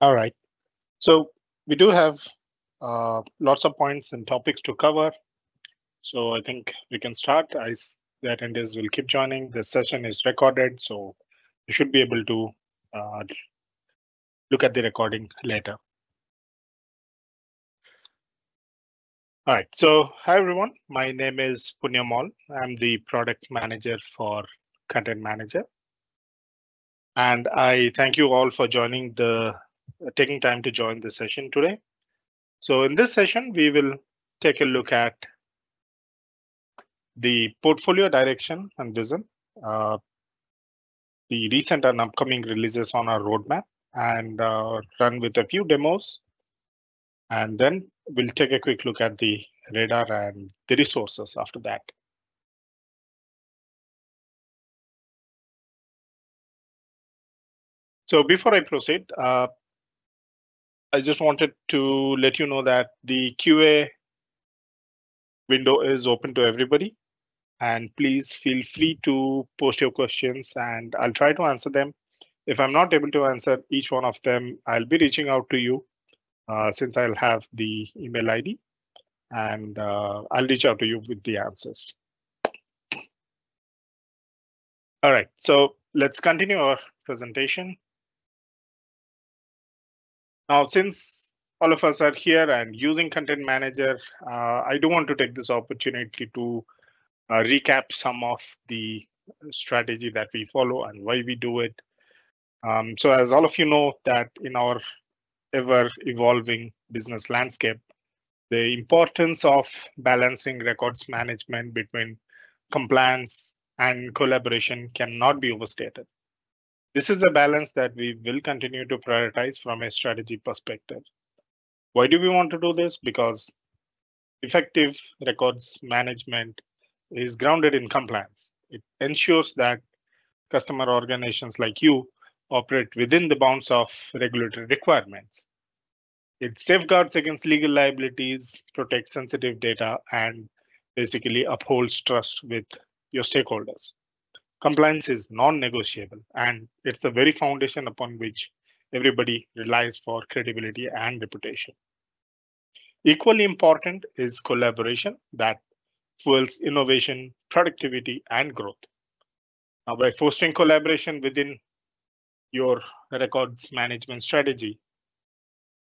All right. So we do have uh, lots of points and topics to cover. So I think we can start. As the attendees will keep joining. The session is recorded, so you should be able to uh, look at the recording later. All right, so hi everyone. My name is Punya Mall. I'm the product manager for Content Manager. And I thank you all for joining the taking time to join the session today. So in this session, we will take a look at the portfolio direction and vision, uh, the recent and upcoming releases on our roadmap, and uh, run with a few demos. And then we'll take a quick look at the radar and the resources after that. So before I proceed, uh, I just wanted to let you know that the QA window is open to everybody. And please feel free to post your questions and I'll try to answer them. If I'm not able to answer each one of them, I'll be reaching out to you uh, since I'll have the email ID and uh, I'll reach out to you with the answers. All right, so let's continue our presentation. Now, since all of us are here and using Content Manager, uh, I do want to take this opportunity to uh, recap some of the strategy that we follow and why we do it. Um, so as all of you know that in our ever evolving business landscape, the importance of balancing records management between compliance and collaboration cannot be overstated. This is a balance that we will continue to prioritize from a strategy perspective. Why do we want to do this? Because effective records management is grounded in compliance. It ensures that customer organizations like you operate within the bounds of regulatory requirements. It safeguards against legal liabilities, protects sensitive data, and basically upholds trust with your stakeholders compliance is non-negotiable and it's the very foundation upon which everybody relies for credibility and reputation. Equally important is collaboration that fuels innovation, productivity, and growth. Now, by fostering collaboration within your records management strategy,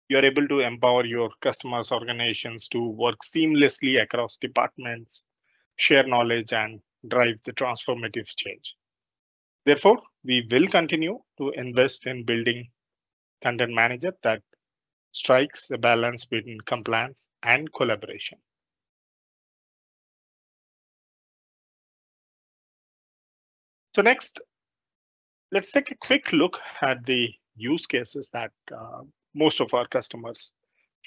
you are able to empower your customers' organizations to work seamlessly across departments, share knowledge, and drive the transformative change. Therefore, we will continue to invest in building content manager that strikes a balance between compliance and collaboration. So next, let's take a quick look at the use cases that uh, most of our customers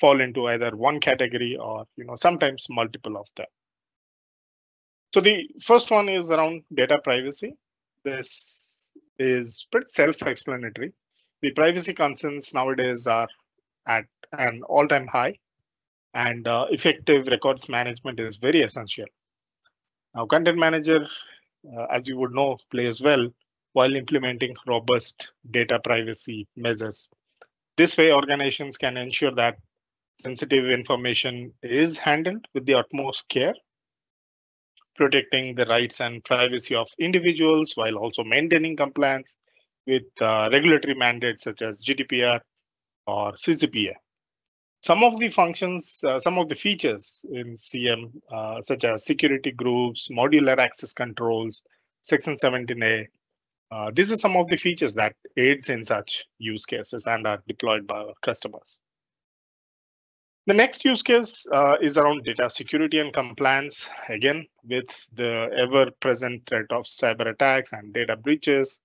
fall into either one category or you know sometimes multiple of them. So the first one is around data privacy. This is pretty self-explanatory. The privacy concerns nowadays are at an all-time high, and uh, effective records management is very essential. Now, Content Manager, uh, as you would know, plays well while implementing robust data privacy measures. This way, organizations can ensure that sensitive information is handled with the utmost care protecting the rights and privacy of individuals while also maintaining compliance with uh, regulatory mandates such as GDPR or CCPA. Some of the functions, uh, some of the features in CM, uh, such as security groups, modular access controls, Section 17A, uh, these are some of the features that aids in such use cases and are deployed by our customers. The next use case uh, is around data security and compliance. Again, with the ever present threat of cyber attacks and data breaches,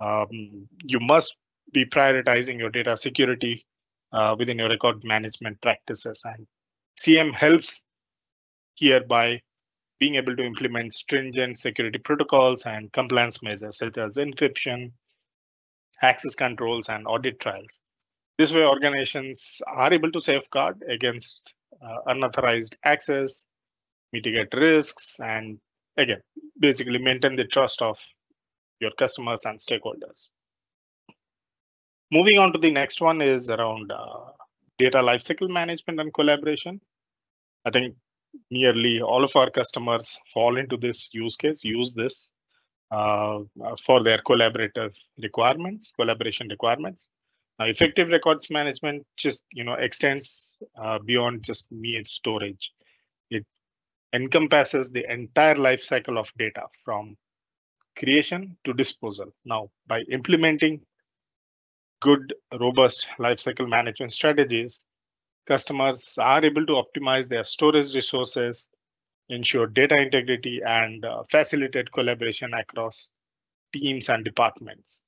um, you must be prioritizing your data security uh, within your record management practices. And CM helps here by being able to implement stringent security protocols and compliance measures such as encryption, access controls, and audit trials. This way, organizations are able to safeguard against uh, unauthorized access, mitigate risks, and again, basically maintain the trust of your customers and stakeholders. Moving on to the next one is around uh, data lifecycle management and collaboration. I think nearly all of our customers fall into this use case, use this uh, for their collaborative requirements, collaboration requirements. Now, effective records management just you know extends uh, beyond just mere storage. It encompasses the entire life cycle of data from creation to disposal. Now, by implementing good, robust lifecycle management strategies, customers are able to optimize their storage resources, ensure data integrity, and uh, facilitate collaboration across teams and departments.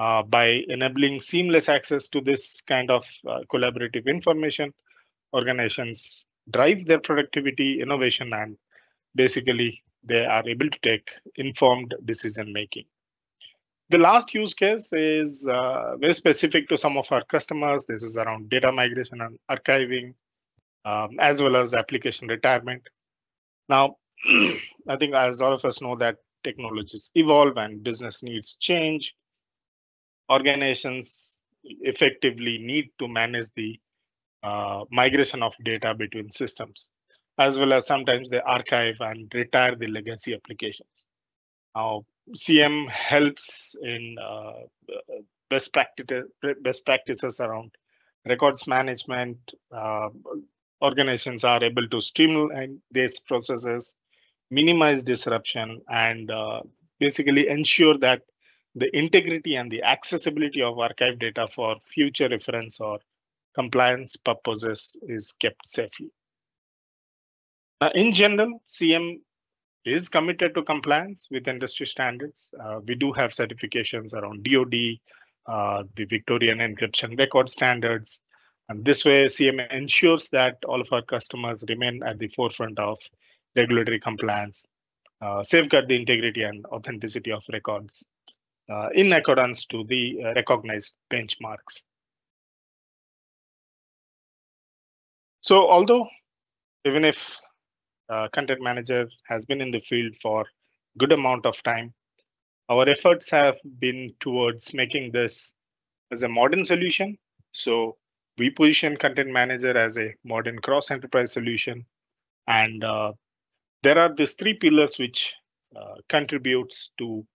Uh, by enabling seamless access to this kind of uh, collaborative information, organizations drive their productivity, innovation, and basically they are able to take informed decision making. The last use case is uh, very specific to some of our customers. This is around data migration and archiving, um, as well as application retirement. Now, I think as all of us know that technologies evolve and business needs change, organizations effectively need to manage the uh, migration of data between systems, as well as sometimes they archive and retire the legacy applications. Now, CM helps in uh, best practices best practices around records management. Uh, organizations are able to streamline these processes, minimize disruption, and uh, basically ensure that the integrity and the accessibility of archive data for future reference or compliance purposes is kept safely. Now, in general, CM is committed to compliance with industry standards. Uh, we do have certifications around DoD, uh, the Victorian encryption record standards. And this way, CM ensures that all of our customers remain at the forefront of regulatory compliance, uh, safeguard the integrity and authenticity of records uh, in accordance to the uh, recognized benchmarks. So although even if uh, content manager has been in the field for good amount of time. Our efforts have been towards making this as a modern solution. So we position content manager as a modern cross enterprise solution. And uh, there are these three pillars which uh, contributes to uh,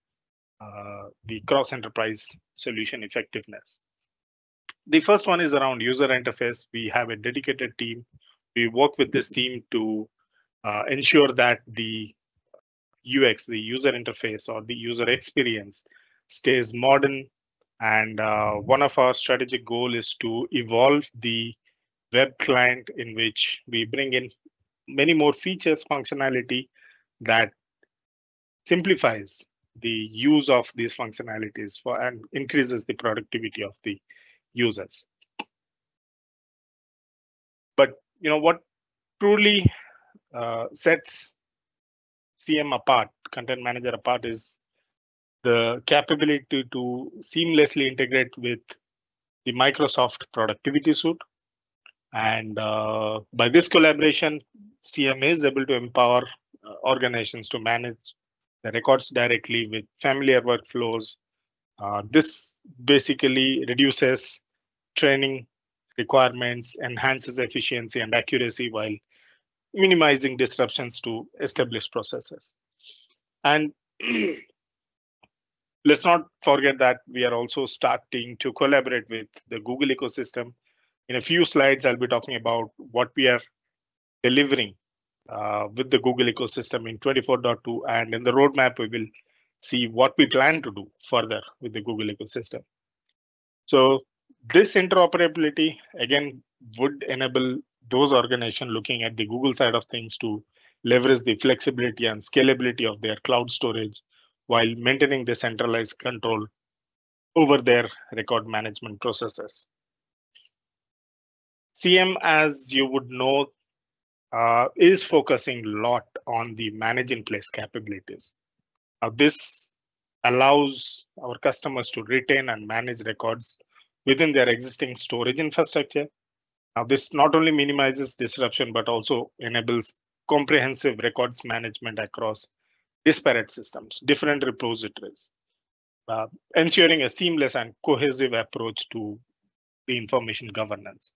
the cross enterprise solution effectiveness. The first one is around user interface. We have a dedicated team. We work with this team to uh, ensure that the UX, the user interface or the user experience stays modern. And uh, one of our strategic goal is to evolve the web client in which we bring in many more features functionality that simplifies the use of these functionalities for and increases the productivity of the users. But you know what truly uh, sets CM apart, content manager apart is the capability to, seamlessly integrate with the Microsoft productivity suite. And uh, by this collaboration, CM is able to empower uh, organizations to manage the records directly with familiar workflows. Uh, this basically reduces training requirements, enhances efficiency and accuracy while minimizing disruptions to established processes. And let's not forget that we are also starting to collaborate with the Google ecosystem. In a few slides, I'll be talking about what we are delivering uh, with the Google ecosystem in 24.2. And in the roadmap, we will see what we plan to do further with the Google ecosystem. So this interoperability, again, would enable those organizations looking at the Google side of things to leverage the flexibility and scalability of their cloud storage while maintaining the centralized control over their record management processes. CM, as you would know, uh, is focusing a lot on the manage in place capabilities. Now, this allows our customers to retain and manage records within their existing storage infrastructure now, this not only minimizes disruption, but also enables comprehensive records management across disparate systems, different repositories. uh, ensuring a seamless and cohesive approach to the information governance.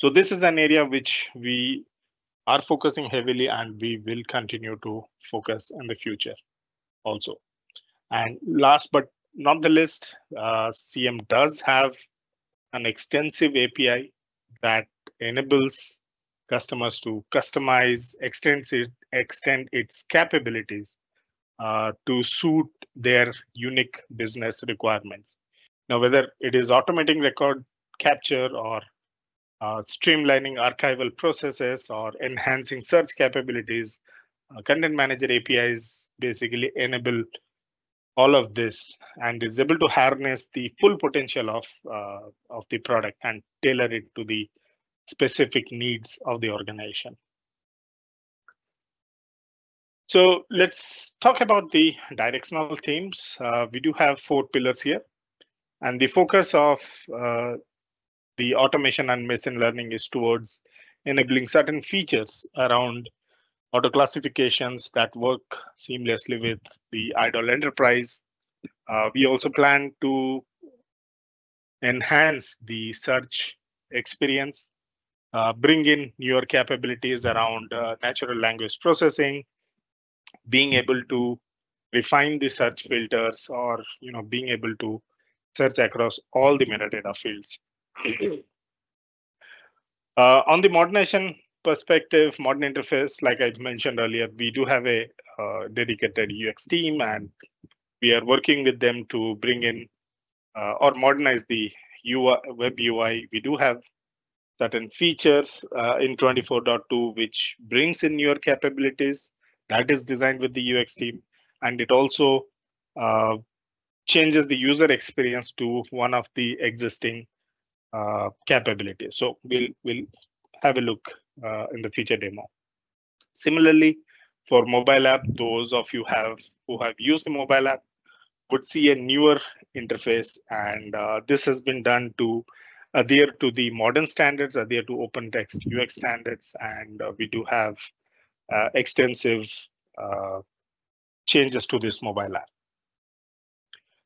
So this is an area which we are focusing heavily and we will continue to focus in the future also. And last but not the least, uh, CM does have an extensive API that enables customers to customize, extend, it, extend its capabilities uh, to suit their unique business requirements. Now, whether it is automating record capture or uh, streamlining archival processes or enhancing search capabilities, uh, Content Manager APIs basically enable all of this and is able to harness the full potential of uh, of the product and tailor it to the specific needs of the organization. So let's talk about the directional themes. Uh, we do have four pillars here. And the focus of uh, the automation and machine learning is towards enabling certain features around auto classifications that work seamlessly with the IDOL enterprise. Uh, we also plan to enhance the search experience, uh, bring in newer capabilities around uh, natural language processing, being able to refine the search filters or you know being able to search across all the metadata fields. Uh, on the modernization perspective, modern interface, like I mentioned earlier, we do have a uh, dedicated UX team and we are working with them to bring in uh, or modernize the UI, web UI. We do have certain features uh, in 24.2 which brings in newer capabilities that is designed with the UX team, and it also uh, changes the user experience to one of the existing uh, capabilities. So we'll we'll have a look uh, in the future demo. Similarly, for mobile app, those of you have who have used the mobile app would see a newer interface, and uh, this has been done to adhere to the modern standards, adhere to OpenText UX standards, and uh, we do have uh, extensive uh, changes to this mobile app.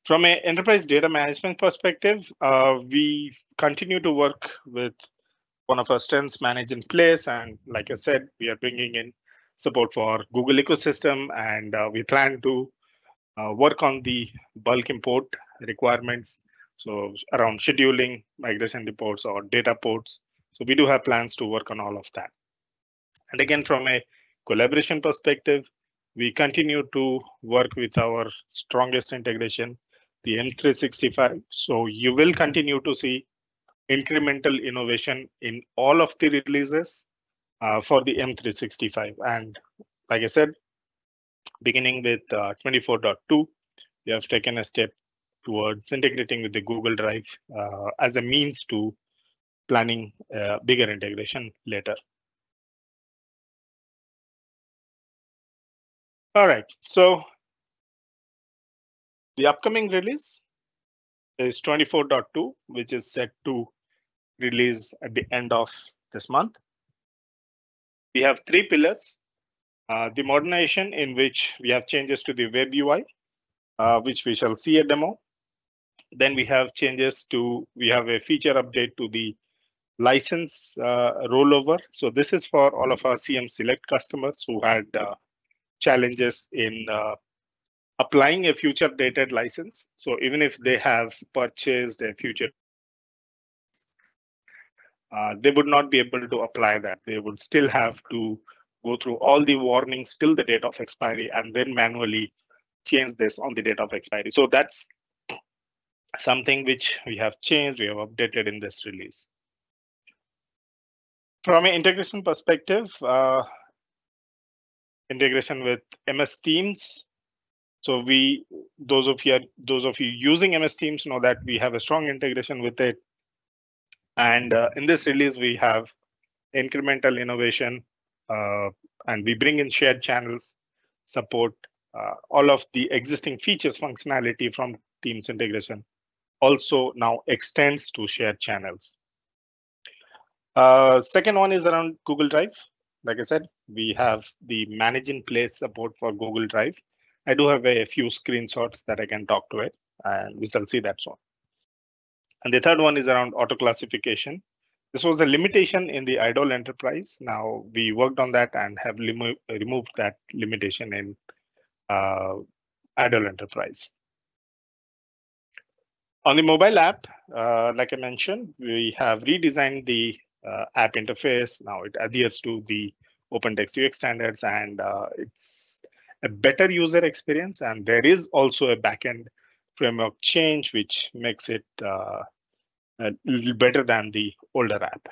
From an enterprise data management perspective, uh, we continue to work with one of our strengths managed in place. And like I said, we are bringing in support for Google ecosystem and uh, we plan to uh, work on the bulk import requirements. So around scheduling, migration reports or data ports. So we do have plans to work on all of that. And again, from a collaboration perspective, we continue to work with our strongest integration, the M365. So you will continue to see incremental innovation in all of the releases uh, for the M365. And like I said, beginning with uh, 24.2, we have taken a step towards integrating with the Google Drive uh, as a means to planning bigger integration later. All right, so the upcoming release is 24.2, which is set to release at the end of this month. We have three pillars. Uh, the modernization in which we have changes to the web UI, uh, which we shall see a demo. Then we have changes to, we have a feature update to the license uh, rollover. So this is for all of our CM Select customers who had uh, challenges in uh, applying a future dated license. So even if they have purchased a future, uh, they would not be able to apply that. They would still have to go through all the warnings till the date of expiry and then manually change this on the date of expiry. So that's something which we have changed, we have updated in this release. From an integration perspective, uh, integration with MS Teams. So we, those of you, those of you using MS Teams know that we have a strong integration with it. And uh, in this release, we have incremental innovation, uh, and we bring in shared channels, support uh, all of the existing features functionality from Teams integration also now extends to shared channels. Uh, second one is around Google Drive like I said, we have the manage in place support for Google Drive. I do have a few screenshots that I can talk to it and we shall see that soon. And the third one is around auto classification. This was a limitation in the IDOL enterprise. Now we worked on that and have removed that limitation in uh, IDOL enterprise. On the mobile app, uh, like I mentioned, we have redesigned the uh, app interface. Now it adheres to the OpenText UX standards and uh, it's a better user experience. And there is also a backend framework change, which makes it uh, a little better than the older app.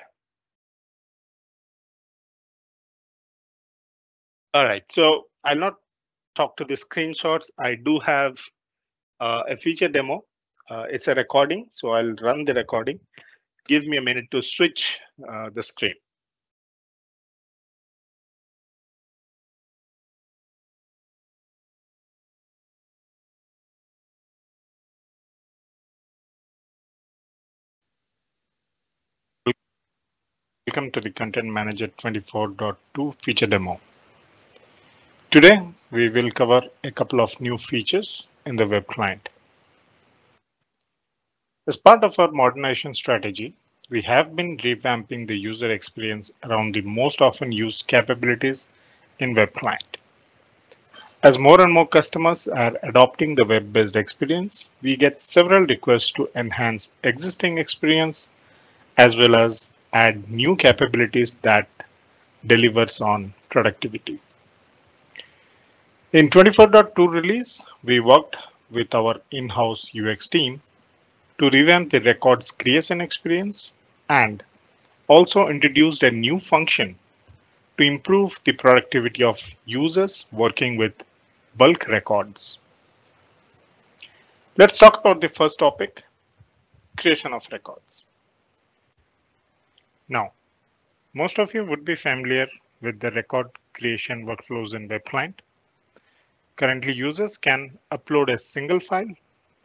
All right, so I'll not talk to the screenshots. I do have uh, a feature demo. Uh, it's a recording, so I'll run the recording. Give me a minute to switch uh, the screen. Welcome to the Content Manager 24.2 feature demo. Today, we will cover a couple of new features in the web client. As part of our modernization strategy, we have been revamping the user experience around the most often used capabilities in web client. As more and more customers are adopting the web-based experience, we get several requests to enhance existing experience as well as add new capabilities that delivers on productivity. In 24.2 release, we worked with our in-house UX team to revamp the records creation experience and also introduced a new function to improve the productivity of users working with bulk records. Let's talk about the first topic, creation of records. Now, most of you would be familiar with the record creation workflows in web client. Currently, users can upload a single file,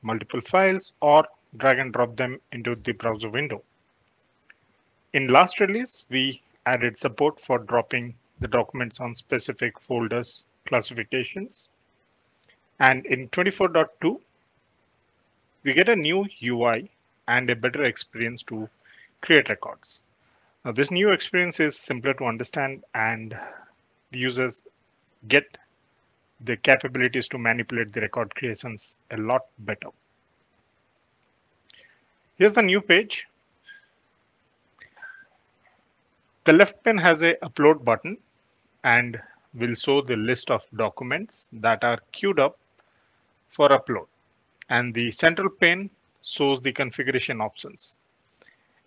multiple files, or drag and drop them into the browser window. In last release, we added support for dropping the documents on specific folders classifications. And in 24.2, we get a new UI and a better experience to create records. Now, this new experience is simpler to understand and the users get the capabilities to manipulate the record creations a lot better. Here's the new page. The left pane has a upload button and will show the list of documents that are queued up for upload. And the central pane shows the configuration options.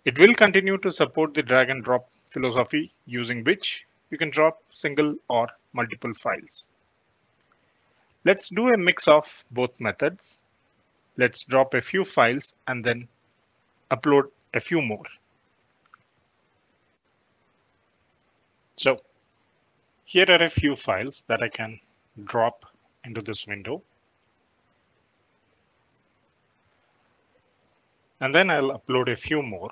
It will continue to support the drag and drop philosophy using which you can drop single or multiple files. Let's do a mix of both methods. Let's drop a few files and then upload a few more. So here are a few files that I can drop into this window. And then I'll upload a few more.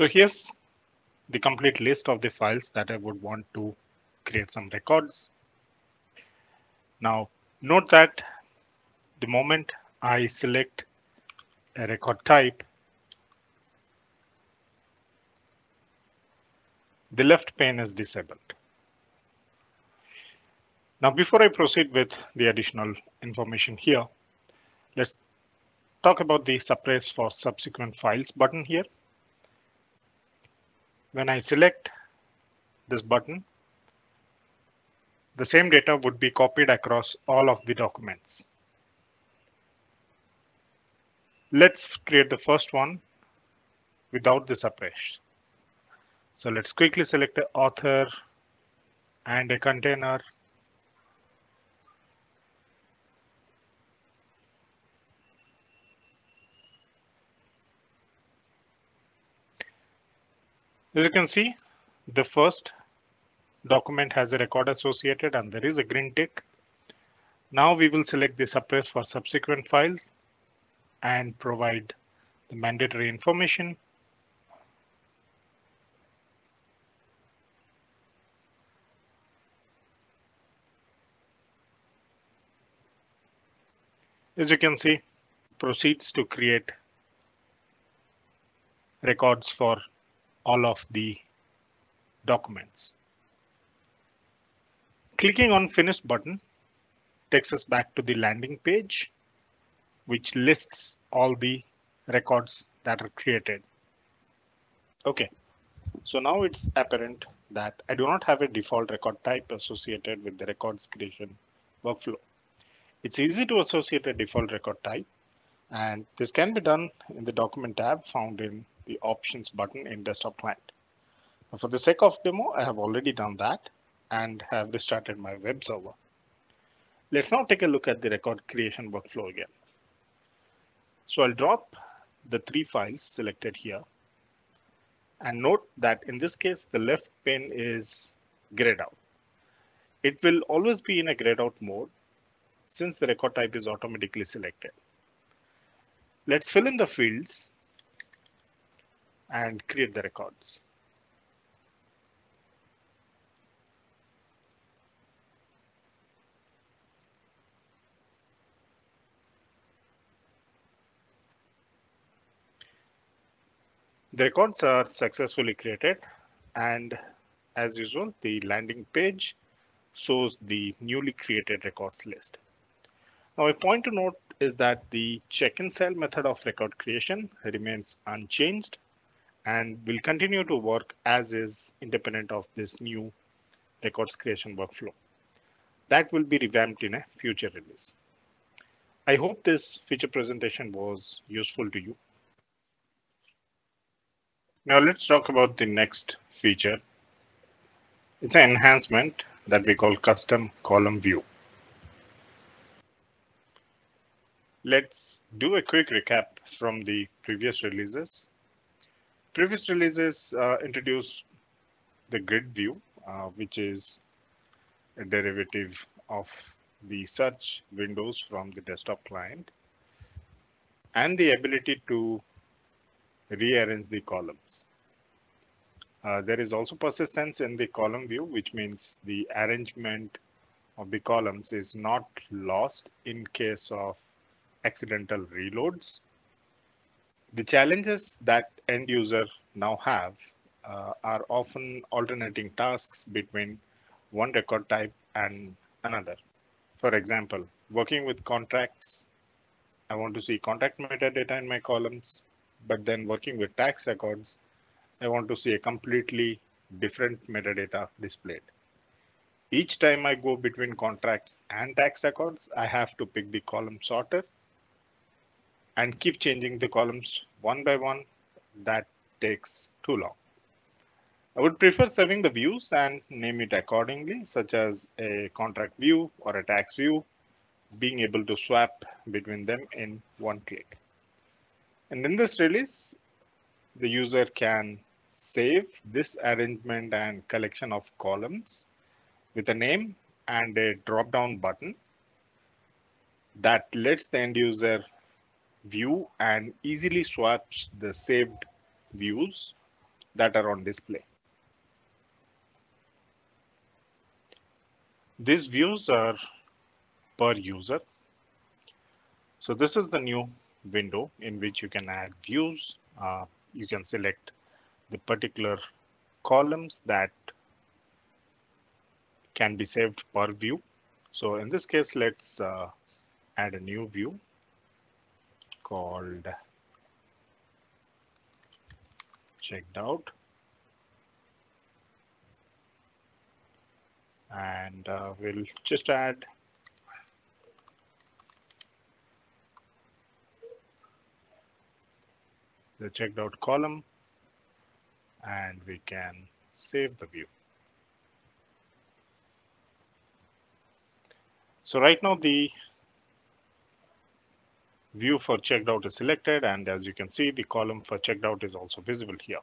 So here's the complete list of the files that I would want to create some records. Now note that the moment I select a record type, the left pane is disabled. Now, before I proceed with the additional information here, let's talk about the suppress for subsequent files button here. When I select this button, the same data would be copied across all of the documents. Let's create the first one without the suppress. So let's quickly select an author and a container. As you can see, the first document has a record associated and there is a green tick. Now we will select the suppress for subsequent files and provide the mandatory information. As you can see, proceeds to create records for all of the documents. Clicking on finish button takes us back to the landing page, which lists all the records that are created. Okay, so now it's apparent that I do not have a default record type associated with the records creation workflow. It's easy to associate a default record type, and this can be done in the document tab found in the options button in desktop client. Now for the sake of demo, I have already done that and have restarted my web server. Let's now take a look at the record creation workflow again. So I'll drop the three files selected here. And note that in this case, the left pane is grayed out. It will always be in a grayed out mode since the record type is automatically selected. Let's fill in the fields and create the records. The records are successfully created and as usual, the landing page shows the newly created records list. Now a point to note is that the check-in style method of record creation remains unchanged and will continue to work as is independent of this new records creation workflow. That will be revamped in a future release. I hope this feature presentation was useful to you. Now let's talk about the next feature. It's an enhancement that we call custom column view. Let's do a quick recap from the previous releases. Previous releases uh, introduced the grid view, uh, which is a derivative of the search windows from the desktop client and the ability to rearrange the columns. Uh, there is also persistence in the column view, which means the arrangement of the columns is not lost in case of accidental reloads. The challenges that end user now have uh, are often alternating tasks between one record type and another. For example, working with contracts, I want to see contract metadata in my columns, but then working with tax records, I want to see a completely different metadata displayed. Each time I go between contracts and tax records, I have to pick the column sorter and keep changing the columns one by one. That takes too long. I would prefer saving the views and name it accordingly, such as a contract view or a tax view, being able to swap between them in one click. And in this release, the user can save this arrangement and collection of columns with a name and a drop-down button that lets the end user view and easily swaps the saved views that are on display. These views are per user. So this is the new window in which you can add views. Uh, you can select the particular columns that can be saved per view. So in this case, let's uh, add a new view called checked out. And uh, we'll just add the checked out column and we can save the view. So right now the view for checked out is selected and as you can see the column for checked out is also visible here.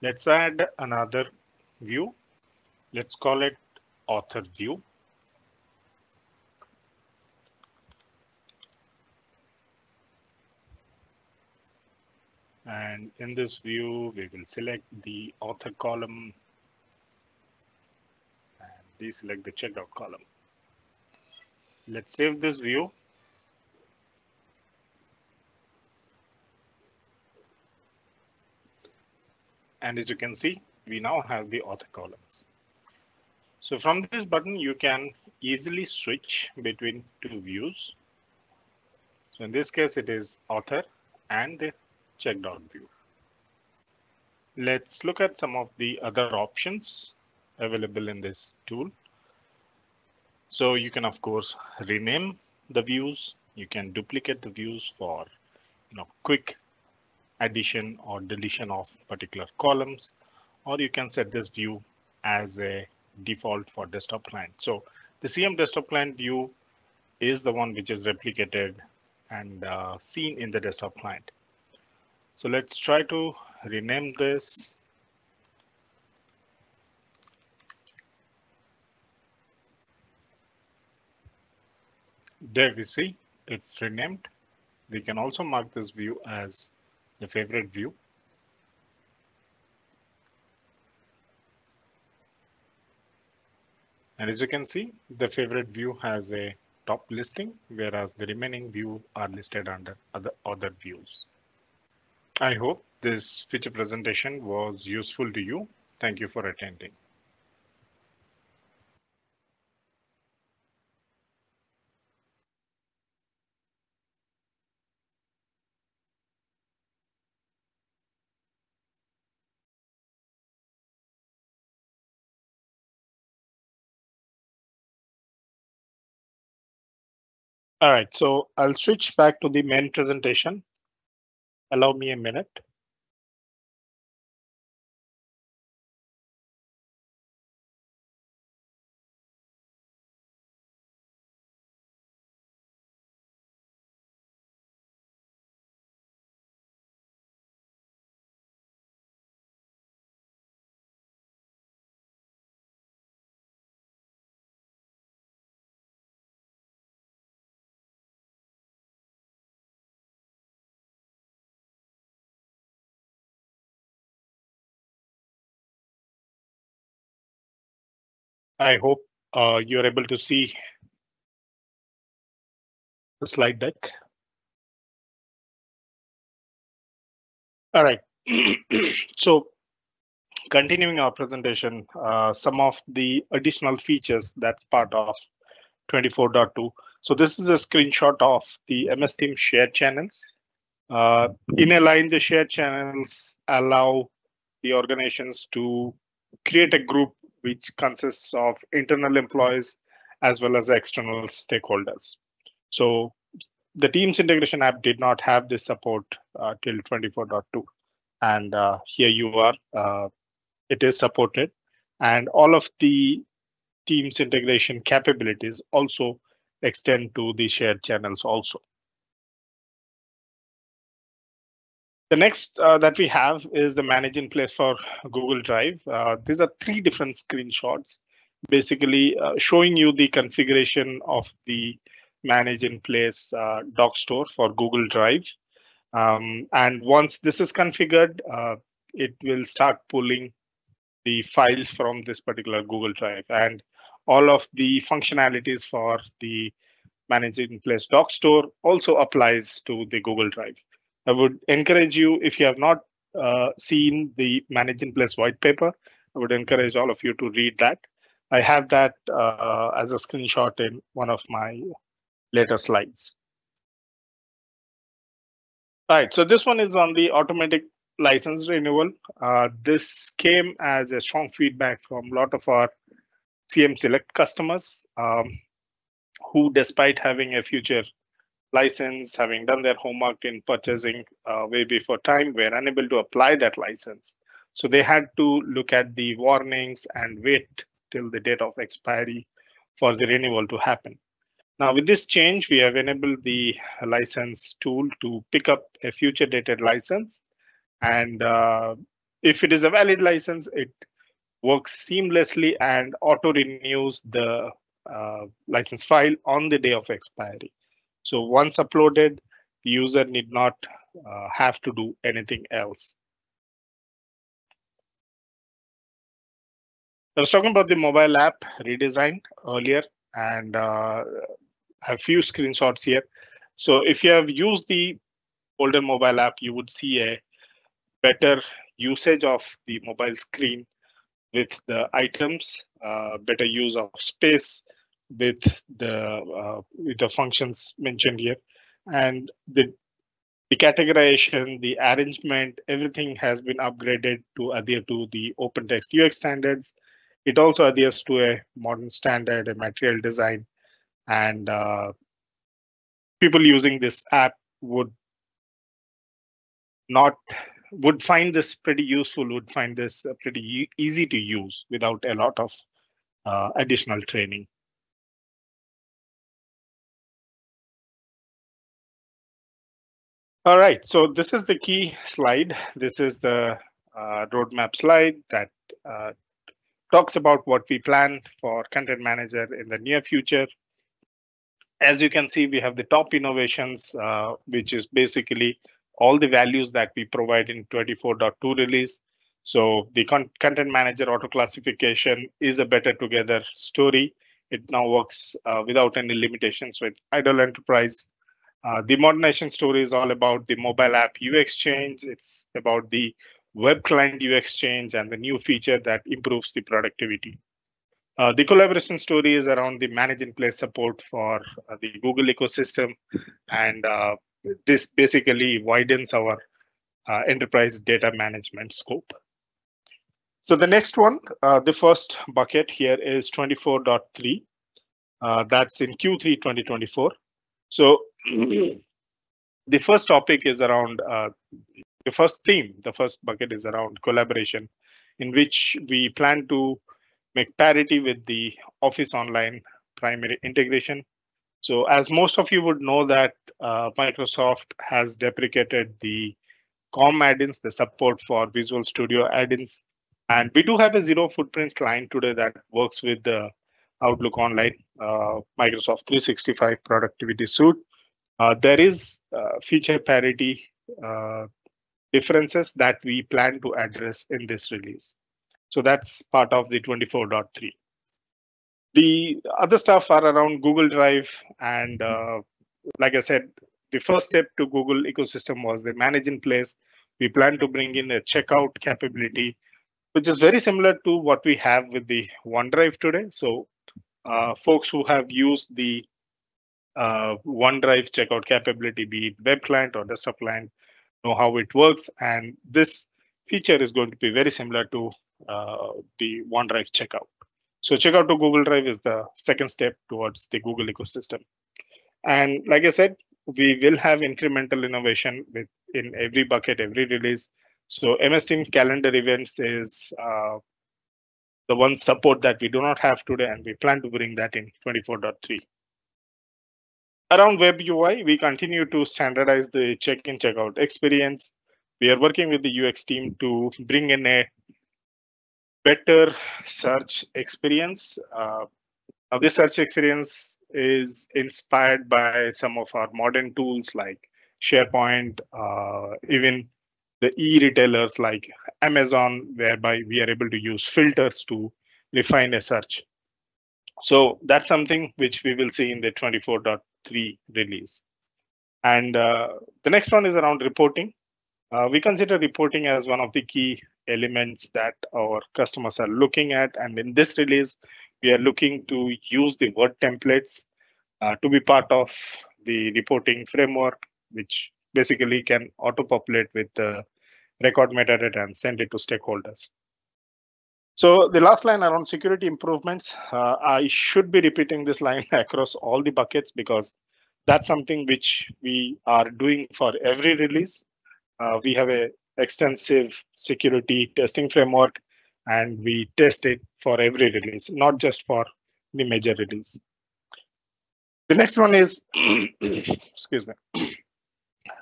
Let's add another view. Let's call it author view. And in this view, we will select the author column and deselect the checkout column. Let's save this view And as you can see, we now have the author columns. So from this button, you can easily switch between two views. So in this case, it is author and the checked out view. Let's look at some of the other options available in this tool. So you can, of course, rename the views. You can duplicate the views for you know, quick addition or deletion of particular columns, or you can set this view as a default for desktop client. So the CM desktop client view is the one which is replicated and uh, seen in the desktop client. So let's try to rename this. There we see it's renamed. We can also mark this view as the favorite view. And as you can see, the favorite view has a top listing, whereas the remaining view are listed under other, other views. I hope this feature presentation was useful to you. Thank you for attending. All right, so I'll switch back to the main presentation. Allow me a minute. I hope uh, you're able to see the slide deck. All right, so continuing our presentation, uh, some of the additional features that's part of 24.2. So this is a screenshot of the MS Team shared channels. Uh, in Align, the shared channels allow the organizations to create a group which consists of internal employees as well as external stakeholders. So the Teams integration app did not have this support uh, till 24.2. And uh, here you are, uh, it is supported. And all of the Teams integration capabilities also extend to the shared channels also. The next uh, that we have is the manage in place for Google Drive. Uh, these are three different screenshots, basically uh, showing you the configuration of the manage in place uh, doc store for Google Drive. Um, and once this is configured, uh, it will start pulling the files from this particular Google Drive and all of the functionalities for the manage in place doc store also applies to the Google Drive. I would encourage you, if you have not uh, seen the Manage in Place white paper, I would encourage all of you to read that. I have that uh, as a screenshot in one of my later slides. All right, so this one is on the automatic license renewal. Uh, this came as a strong feedback from a lot of our CM Select customers um, who, despite having a future license, having done their homework in purchasing uh, way before time, were unable to apply that license. So they had to look at the warnings and wait till the date of expiry for the renewal to happen. Now with this change, we have enabled the license tool to pick up a future dated license. And uh, if it is a valid license, it works seamlessly and auto renews the uh, license file on the day of expiry. So once uploaded, the user need not uh, have to do anything else. I was talking about the mobile app redesign earlier and uh, have few screenshots here. So if you have used the older mobile app, you would see a better usage of the mobile screen with the items, uh, better use of space with the uh, with the functions mentioned here, and the the categorization, the arrangement, everything has been upgraded to adhere to the OpenText UX standards. It also adheres to a modern standard, a material design, and uh, people using this app would not would find this pretty useful, would find this pretty easy to use without a lot of uh, additional training. All right, so this is the key slide. This is the uh, roadmap slide that uh, talks about what we plan for Content Manager in the near future. As you can see, we have the top innovations, uh, which is basically all the values that we provide in 24.2 release. So the con Content Manager auto classification is a better together story. It now works uh, without any limitations with IDOL Enterprise uh, the modernization story is all about the mobile app UX change. It's about the web client UX change and the new feature that improves the productivity. Uh, the collaboration story is around the manage in place support for uh, the Google ecosystem. And uh, this basically widens our uh, enterprise data management scope. So the next one, uh, the first bucket here is 24.3. that's in Q3 2024. So the first topic is around uh, the first theme, the first bucket is around collaboration, in which we plan to make parity with the Office Online primary integration. So as most of you would know that uh, Microsoft has deprecated the COM add-ins, the support for Visual Studio add-ins. And we do have a zero footprint client today that works with the Outlook Online, uh, Microsoft 365 productivity suite. Uh, there is uh, feature parity uh, differences that we plan to address in this release. So that's part of the 24.3. The other stuff are around Google Drive. And uh, like I said, the first step to Google ecosystem was the manage in place. We plan to bring in a checkout capability, which is very similar to what we have with the OneDrive today. So uh, folks who have used the uh, OneDrive checkout capability, be it web client or desktop client, know how it works. And this feature is going to be very similar to uh, the OneDrive checkout. So checkout to Google Drive is the second step towards the Google ecosystem. And like I said, we will have incremental innovation with in every bucket, every release. So MS Team calendar events is uh, the one support that we do not have today, and we plan to bring that in 24.3. Around Web UI, we continue to standardize the check-in, check-out experience. We are working with the UX team to bring in a better search experience. Uh, now, this search experience is inspired by some of our modern tools like SharePoint, uh, even the e-retailers like Amazon, whereby we are able to use filters to refine a search. So that's something which we will see in the 24.2 3 release. And uh, the next one is around reporting. Uh, we consider reporting as one of the key elements that our customers are looking at. And in this release, we are looking to use the word templates uh, to be part of the reporting framework, which basically can auto-populate with the record metadata and send it to stakeholders. So the last line around security improvements, uh, I should be repeating this line across all the buckets because that's something which we are doing for every release. Uh, we have a extensive security testing framework and we test it for every release, not just for the major release. The next one is, excuse me.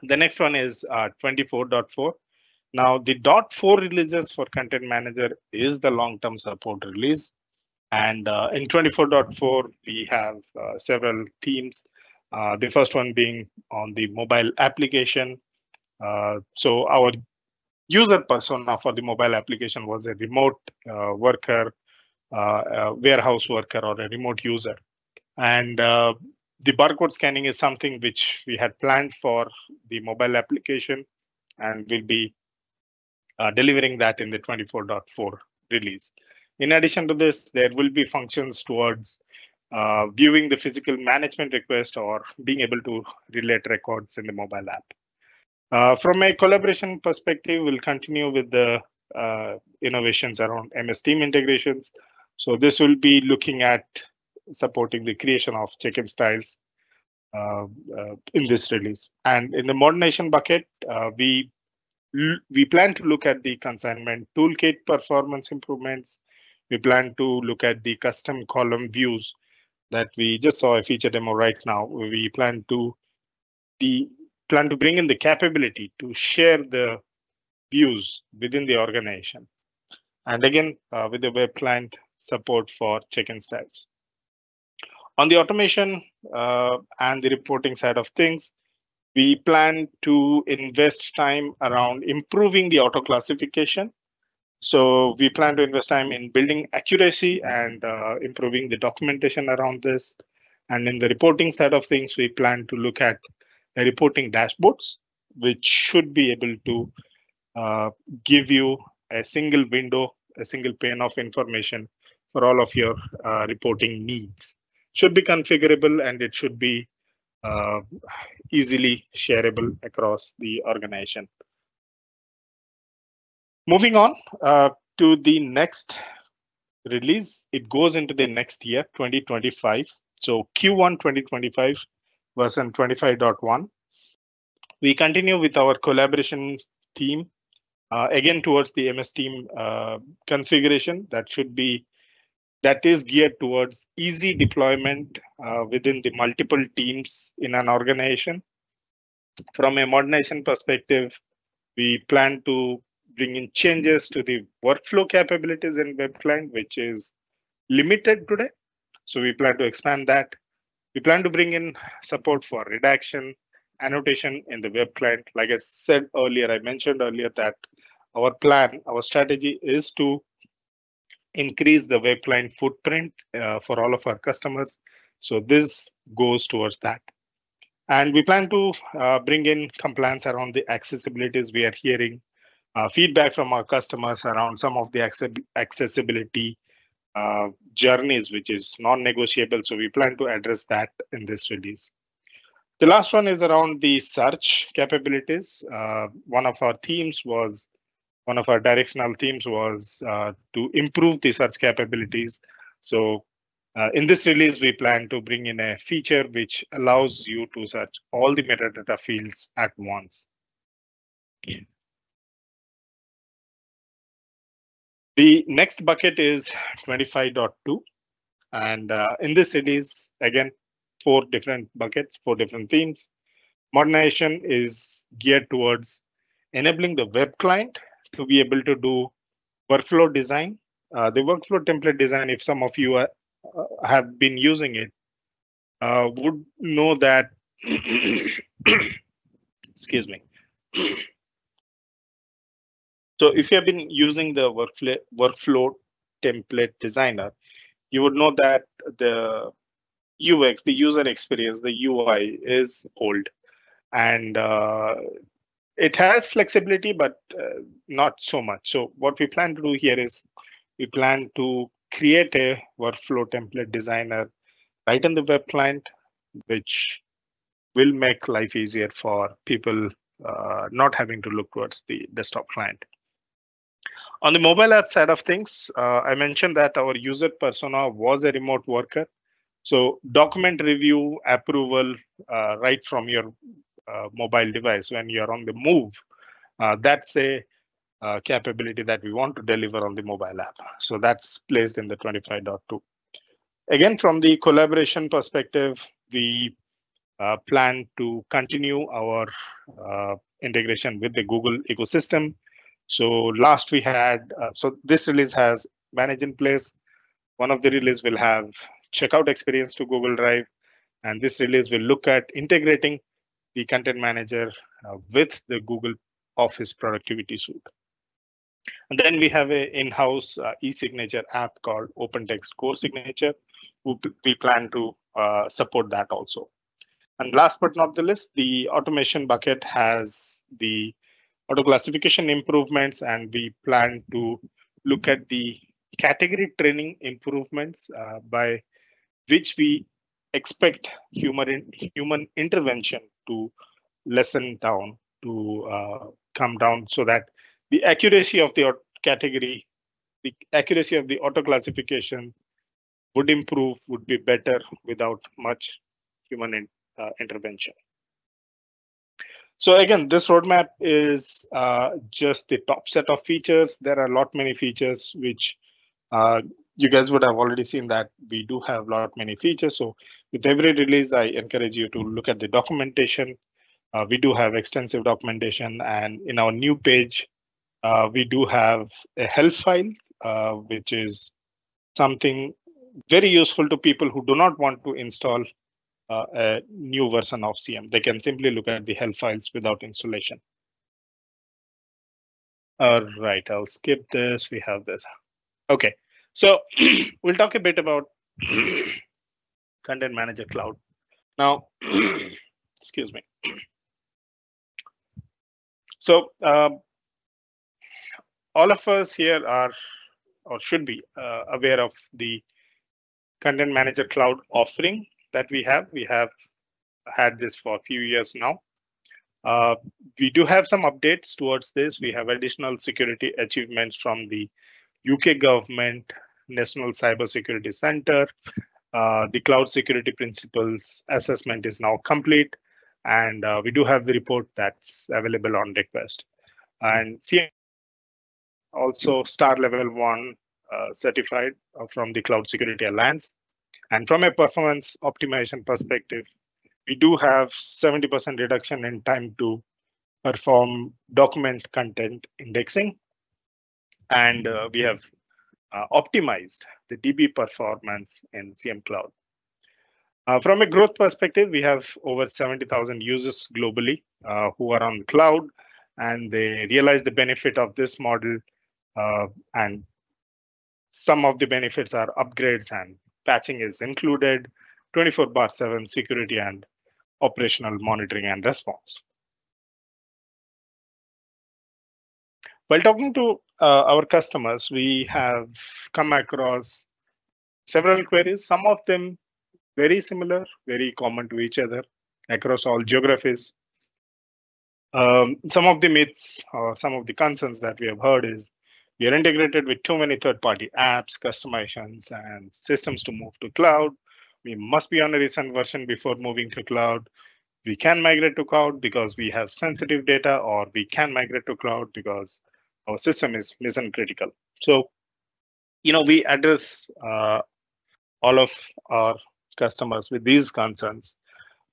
The next one is uh, 24.4. Now the dot four releases for content manager is the long-term support release. And uh, in 24.4, we have uh, several themes. Uh, the first one being on the mobile application. Uh, so our user persona for the mobile application was a remote uh, worker, uh, warehouse worker, or a remote user. And the barcode scanning is something which we had planned for the mobile application and will be uh, delivering that in the 24.4 release. In addition to this, there will be functions towards uh, viewing the physical management request or being able to relate records in the mobile app. Uh, from a collaboration perspective, we'll continue with the uh, innovations around MS Team integrations. So this will be looking at supporting the creation of check-in styles uh, uh, in this release. And in the modernization bucket, uh, we we plan to look at the consignment toolkit performance improvements. We plan to look at the custom column views that we just saw a feature demo right now. We plan to the plan to bring in the capability to share the views within the organization. And again, uh, with the web client support for check-in styles. On the automation uh, and the reporting side of things, we plan to invest time around improving the auto classification. So we plan to invest time in building accuracy and uh, improving the documentation around this. And in the reporting side of things, we plan to look at reporting dashboards, which should be able to uh, give you a single window, a single pane of information for all of your uh, reporting needs. Should be configurable and it should be uh, easily shareable across the organization. Moving on uh, to the next release, it goes into the next year, 2025. So Q1 2025 version 25.1. We continue with our collaboration team, uh, again towards the MS team uh, configuration that should be that is geared towards easy deployment uh, within the multiple teams in an organization. From a modernization perspective, we plan to bring in changes to the workflow capabilities in web client, which is limited today. So we plan to expand that. We plan to bring in support for redaction, annotation in the web client. Like I said earlier, I mentioned earlier that our plan, our strategy is to increase the web client footprint uh, for all of our customers. So this goes towards that. And we plan to uh, bring in compliance around the accessibilities. We are hearing uh, feedback from our customers around some of the accessibility uh, journeys, which is non-negotiable. So we plan to address that in this release. The last one is around the search capabilities. Uh, one of our themes was one of our directional themes was uh, to improve the search capabilities. So uh, in this release, we plan to bring in a feature which allows you to search all the metadata fields at once. The next bucket is 25.2. And uh, in this release, again, four different buckets, four different themes. Modernization is geared towards enabling the web client to be able to do workflow design. Uh, the workflow template design, if some of you are, uh, have been using it, uh, would know that, excuse me. so if you have been using the workflow, workflow template designer, you would know that the UX, the user experience, the UI is old. And uh, it has flexibility, but uh, not so much. So what we plan to do here is we plan to create a workflow template designer right in the web client, which will make life easier for people uh, not having to look towards the desktop client. On the mobile app side of things, uh, I mentioned that our user persona was a remote worker. So document review, approval, uh, right from your mobile device when you're on the move. Uh, that's a uh, capability that we want to deliver on the mobile app. So that's placed in the 25.2. Again, from the collaboration perspective, we uh, plan to continue our uh, integration with the Google ecosystem. So last we had, uh, so this release has manage in place. One of the release will have checkout experience to Google Drive. And this release will look at integrating the content manager uh, with the Google Office productivity suite. And then we have a in-house uh, e-signature app called OpenText Core Signature. We plan to uh, support that also. And last but not the least, the automation bucket has the auto classification improvements, and we plan to look at the category training improvements uh, by which we expect human in, human intervention to lessen down to uh, come down so that the accuracy of the category the accuracy of the auto classification would improve would be better without much human in, uh, intervention so again, this roadmap is uh, just the top set of features. There are a lot many features which uh, you guys would have already seen that we do have a lot many features. So with every release, I encourage you to look at the documentation. Uh, we do have extensive documentation and in our new page, uh, we do have a help file, uh, which is something very useful to people who do not want to install uh, a new version of CM. They can simply look at the help files without installation. All right, I'll skip this. We have this. Okay, so we'll talk a bit about Content Manager Cloud. Now, excuse me. So um, all of us here are or should be uh, aware of the Content Manager Cloud offering that we have. We have had this for a few years now. Uh, we do have some updates towards this. We have additional security achievements from the UK government, National Cybersecurity Center. Uh, the cloud security principles assessment is now complete, and uh, we do have the report that's available on request. And CM also star level one uh, certified uh, from the Cloud Security Alliance. And from a performance optimization perspective, we do have 70% reduction in time to perform document content indexing. And uh, we have optimized the DB performance in CM Cloud. Uh, from a growth perspective, we have over 70,000 users globally uh, who are on cloud, and they realize the benefit of this model. Uh, and some of the benefits are upgrades and patching is included, 24 bar 7 security and operational monitoring and response. While talking to uh, our customers, we have come across several queries, some of them very similar, very common to each other across all geographies. Um, some of the myths or some of the concerns that we have heard is we are integrated with too many third-party apps, customizations, and systems to move to cloud. We must be on a recent version before moving to cloud. We can migrate to cloud because we have sensitive data, or we can migrate to cloud because our system is mission critical. So, you know, we address uh, all of our customers with these concerns.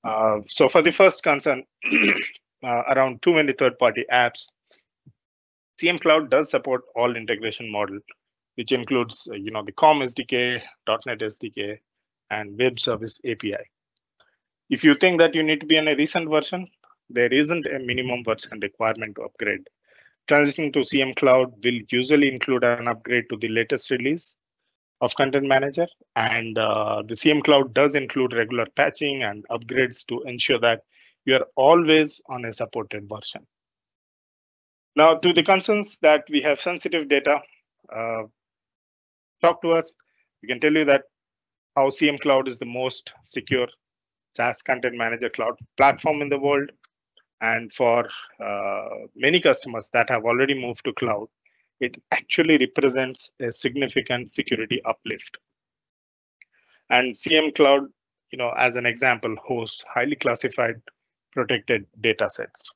Uh, so for the first concern, uh, around too many third-party apps, CM Cloud does support all integration model, which includes, uh, you know, the COM SDK, .NET SDK, and Web Service API. If you think that you need to be in a recent version, there isn't a minimum version requirement to upgrade. Transitioning to CM Cloud will usually include an upgrade to the latest release of Content Manager, and uh, the CM Cloud does include regular patching and upgrades to ensure that you are always on a supported version. Now, to the concerns that we have sensitive data, uh, talk to us. We can tell you that how CM Cloud is the most secure SaaS content manager cloud platform in the world. And for uh, many customers that have already moved to cloud, it actually represents a significant security uplift. And CM Cloud, you know, as an example, hosts highly classified protected data sets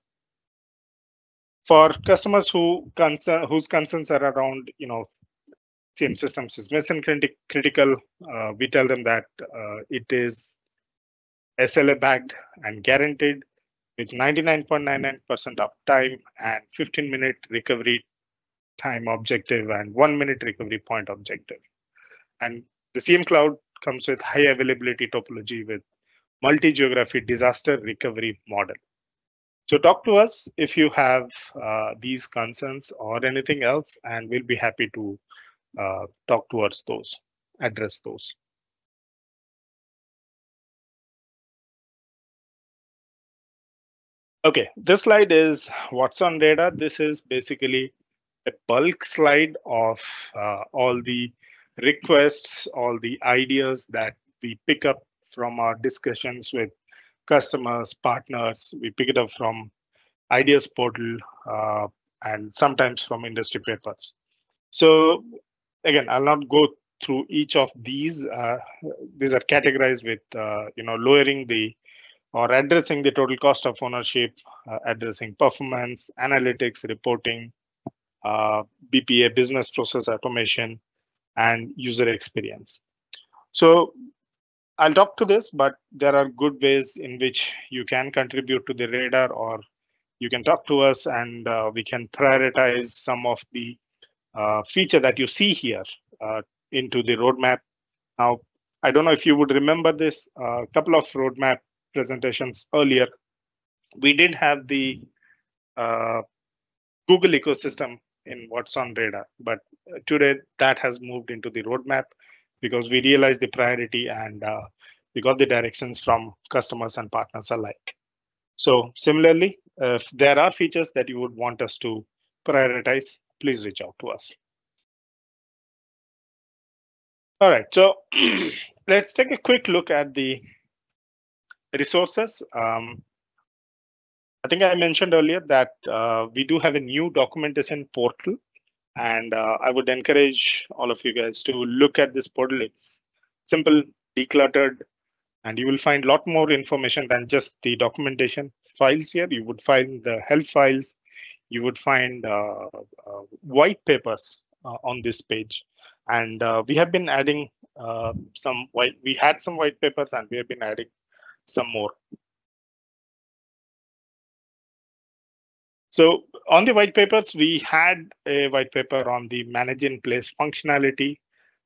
for customers who concern whose concerns are around you know CM systems is mission critical uh, we tell them that uh, it is sla backed and guaranteed with 99.99% uptime and 15 minute recovery time objective and one minute recovery point objective and the cm cloud comes with high availability topology with multi-geography disaster recovery model so talk to us if you have uh, these concerns or anything else, and we'll be happy to uh, talk towards those, address those. Okay, this slide is what's on radar. This is basically a bulk slide of uh, all the requests, all the ideas that we pick up from our discussions with customers, partners. We pick it up from ideas portal uh, and sometimes from industry papers. So again, I'll not go through each of these. Uh, these are categorized with, uh, you know, lowering the or addressing the total cost of ownership, uh, addressing performance, analytics, reporting, uh, BPA, business process automation, and user experience. So I'll talk to this, but there are good ways in which you can contribute to the radar or you can talk to us and uh, we can prioritize some of the uh, feature that you see here uh, into the roadmap. Now, I don't know if you would remember this, a uh, couple of roadmap presentations earlier. We did have the uh, Google ecosystem in what's on radar, but today that has moved into the roadmap because we realized the priority and uh, we got the directions from customers and partners alike. So similarly, if there are features that you would want us to prioritize, please reach out to us. All right, so let's take a quick look at the resources. Um, I think I mentioned earlier that uh, we do have a new documentation portal and uh, I would encourage all of you guys to look at this portal. It's simple, decluttered, and you will find a lot more information than just the documentation files here. You would find the help files. You would find uh, uh, white papers uh, on this page. And uh, we have been adding some white, we had some white papers and we have been adding some more. So on the white papers, we had a white paper on the manage in place functionality.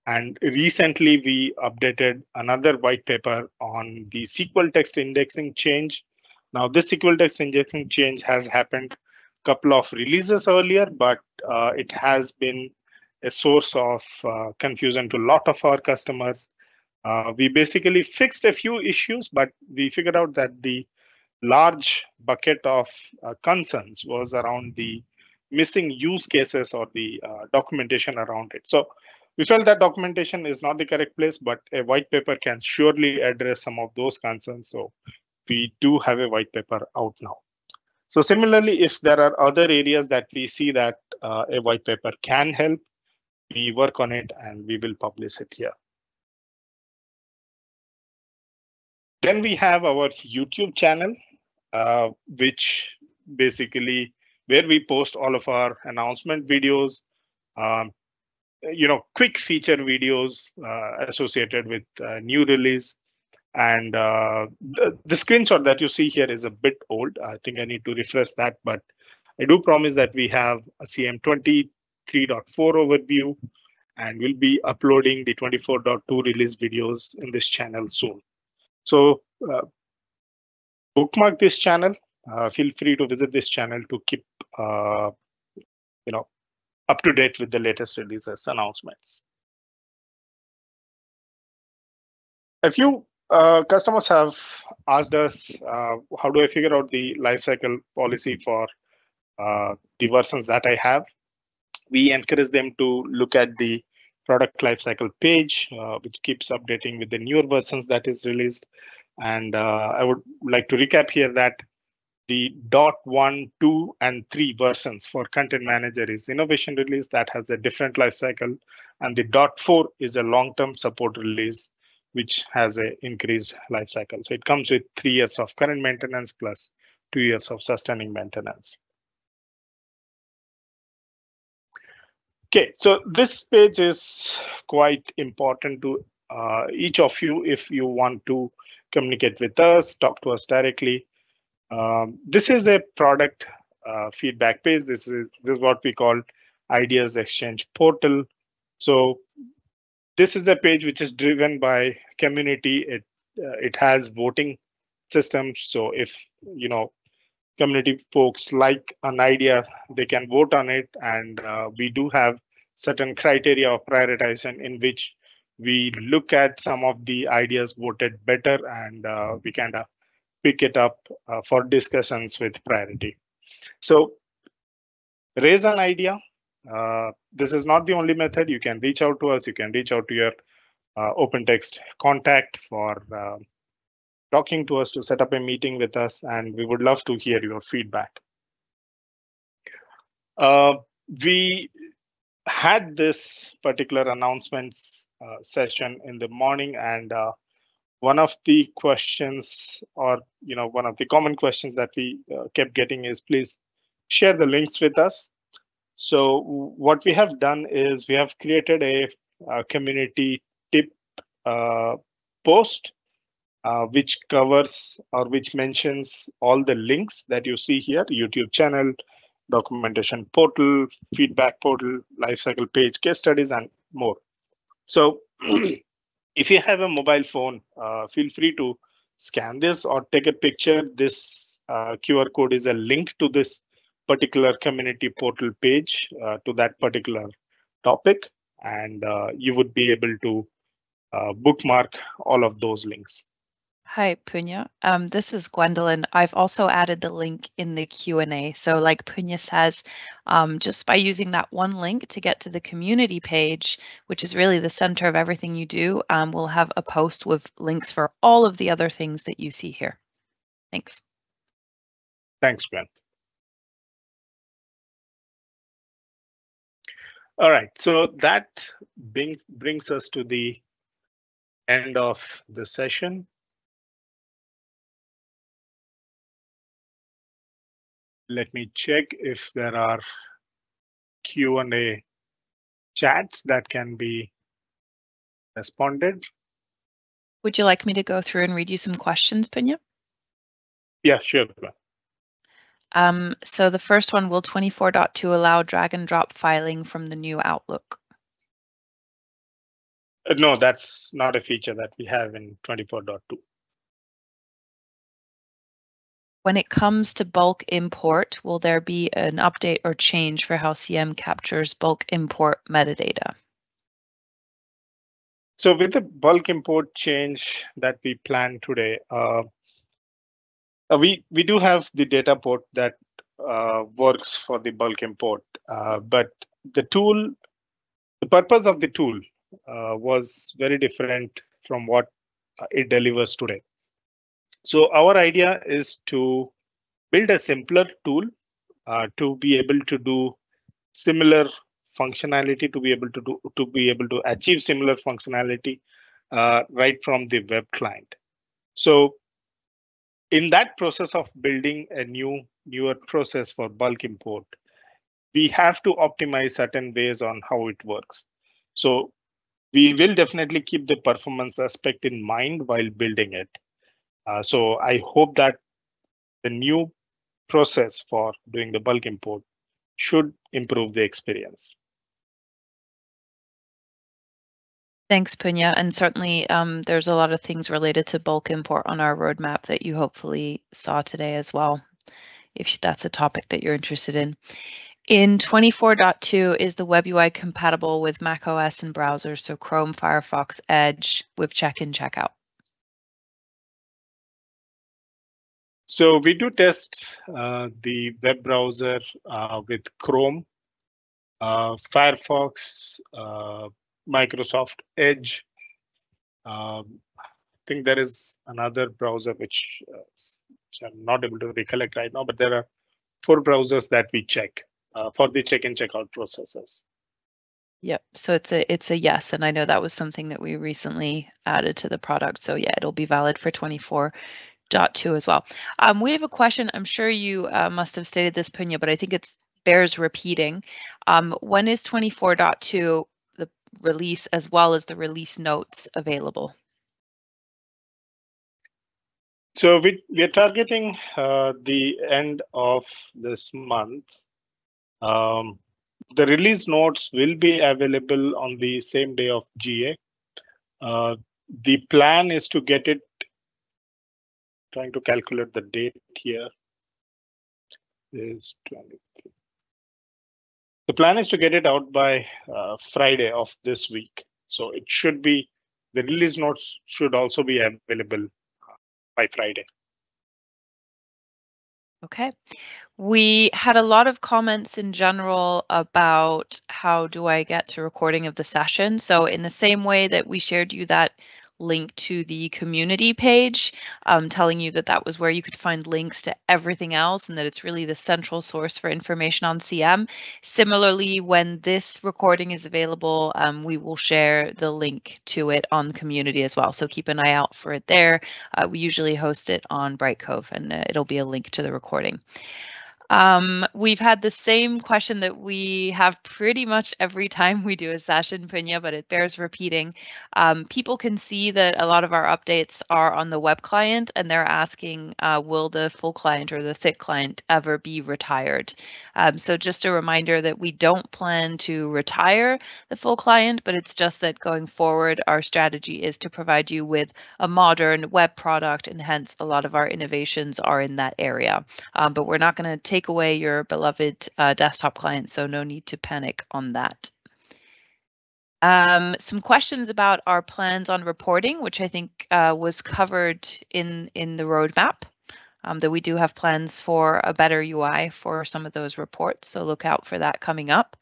And recently we updated another white paper on the SQL text indexing change. Now this SQL text indexing change has happened a couple of releases earlier, but uh, it has been a source of uh, confusion to a lot of our customers. Uh, we basically fixed a few issues, but we figured out that the large bucket of uh, concerns was around the missing use cases or the uh, documentation around it. So we felt that documentation is not the correct place, but a white paper can surely address some of those concerns. So we do have a white paper out now. So similarly, if there are other areas that we see that uh, a white paper can help, we work on it and we will publish it here. Then we have our YouTube channel. Uh, which basically where we post all of our announcement videos, um, you know, quick feature videos uh, associated with uh, new release. And uh, the, the screenshot that you see here is a bit old. I think I need to refresh that, but I do promise that we have a CM 23.4 overview and we'll be uploading the 24.2 release videos in this channel soon. So uh, bookmark this channel. Uh, feel free to visit this channel to keep uh, you know up to date with the latest releases announcements. A few uh, customers have asked us, uh, how do I figure out the lifecycle policy for uh, the versions that I have? We encourage them to look at the product lifecycle page, uh, which keeps updating with the newer versions that is released. And uh, I would like to recap here that the dot one, two, and three versions for content manager is innovation release that has a different life cycle. And the dot four is a long-term support release, which has an increased life cycle. So it comes with three years of current maintenance plus two years of sustaining maintenance. Okay, so this page is quite important to uh, each of you if you want to communicate with us, talk to us directly. Um, this is a product uh, feedback page. This is this is what we call Ideas Exchange Portal. So this is a page which is driven by community. It uh, it has voting systems. So if you know community folks like an idea, they can vote on it, and uh, we do have certain criteria of prioritization in which we look at some of the ideas voted better and uh, we kind of pick it up uh, for discussions with priority. So raise an idea. Uh, this is not the only method. You can reach out to us. You can reach out to your uh, OpenText contact for uh, talking to us to set up a meeting with us, and we would love to hear your feedback. Uh, we had this particular announcements uh, session in the morning, and uh, one of the questions, or you know, one of the common questions that we uh, kept getting is, please share the links with us. So what we have done is we have created a, a community tip uh, post uh, which covers or which mentions all the links that you see here, YouTube channel, documentation portal, feedback portal, lifecycle page, case studies, and more. So if you have a mobile phone, uh, feel free to scan this or take a picture. This uh, QR code is a link to this particular community portal page uh, to that particular topic, and uh, you would be able to uh, bookmark all of those links. Hi, Punya. Um, this is Gwendolyn. I've also added the link in the Q&A. So like Punya says, um, just by using that one link to get to the community page, which is really the center of everything you do, um, we'll have a post with links for all of the other things that you see here. Thanks. Thanks, Gwen. All right, so that brings, brings us to the end of the session. Let me check if there are Q&A chats that can be responded. Would you like me to go through and read you some questions, Punya? Yeah, sure. Um, so the first one, will 24.2 allow drag and drop filing from the new Outlook? Uh, no, that's not a feature that we have in 24.2. When it comes to bulk import, will there be an update or change for how CM captures bulk import metadata? So with the bulk import change that we plan today, uh, uh, we, we do have the DataPort that uh, works for the bulk import, uh, but the tool, the purpose of the tool uh, was very different from what it delivers today. So our idea is to build a simpler tool uh, to be able to do similar functionality, to be able to do to be able to achieve similar functionality uh, right from the web client. So in that process of building a new newer process for bulk import, we have to optimize certain ways on how it works. So we will definitely keep the performance aspect in mind while building it. Uh, so I hope that the new process for doing the bulk import should improve the experience. Thanks, Punya. And certainly um, there's a lot of things related to bulk import on our roadmap that you hopefully saw today as well, if that's a topic that you're interested in. In 24.2, is the web UI compatible with Mac OS and browsers, so Chrome, Firefox, Edge with check-in, check-out? So we do test uh, the web browser uh, with Chrome, uh, Firefox, uh, Microsoft Edge. Um, I think there is another browser which, uh, which, I'm not able to recollect right now, but there are four browsers that we check uh, for the check-in check-out processes. Yep. So it's a it's a yes, and I know that was something that we recently added to the product. So yeah, it'll be valid for 24 dot two as well. Um, we have a question. I'm sure you uh, must have stated this, Punya, but I think it's bears repeating. Um, when is 24.2 the release as well as the release notes available? So we, we're targeting uh, the end of this month. Um, the release notes will be available on the same day of GA. Uh, the plan is to get it trying to calculate the date here is 23. The plan is to get it out by uh, Friday of this week. So it should be, the release notes should also be available by Friday. Okay. We had a lot of comments in general about how do I get to recording of the session. So in the same way that we shared you that link to the community page, um, telling you that that was where you could find links to everything else and that it's really the central source for information on CM. Similarly, when this recording is available, um, we will share the link to it on the community as well. So keep an eye out for it there. Uh, we usually host it on Brightcove and uh, it'll be a link to the recording. Um, we've had the same question that we have pretty much every time we do a session, Punya, but it bears repeating. Um, people can see that a lot of our updates are on the web client and they're asking, uh, will the full client or the thick client ever be retired? Um, so just a reminder that we don't plan to retire the full client, but it's just that going forward, our strategy is to provide you with a modern web product and hence a lot of our innovations are in that area. Um, but we're not going to take take away your beloved uh, desktop client, so no need to panic on that. Um, some questions about our plans on reporting, which I think uh, was covered in, in the roadmap, um, that we do have plans for a better UI for some of those reports, so look out for that coming up.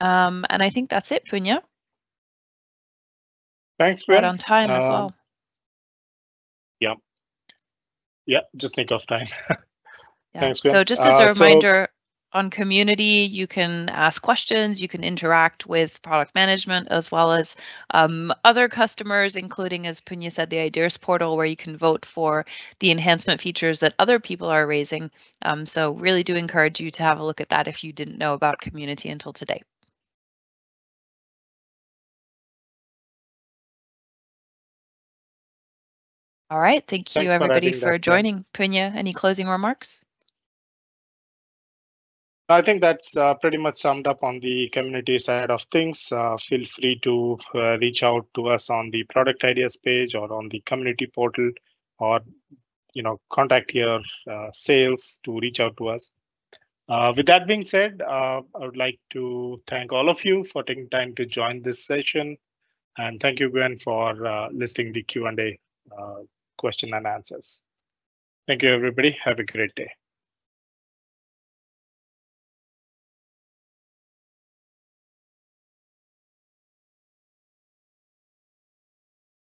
Um, and I think that's it, Punya. Thanks, Right on time as Um, well. Yeah, yeah, just nick of time. Yeah. Thanks, So just as Uh, a so- reminder, on community, you can ask questions, you can interact with product management as well as um, other customers, including, as Punya said, the ideas portal where you can vote for the enhancement features that other people are raising. Um, so really do encourage you to have a look at that if you didn't know about community until today. All right, thank you Thanks everybody adding for joining. Punya, any closing remarks? I think that's uh, pretty much summed up on the community side of things. Uh, feel free to uh, reach out to us on the product ideas page or on the community portal, or you know contact your uh, sales to reach out to us. Uh, with that being said, uh, I would like to thank all of you for taking time to join this session, and thank you, Gwen, for uh, listing the Q and A uh, question and answers. Thank you, everybody. Have a great day.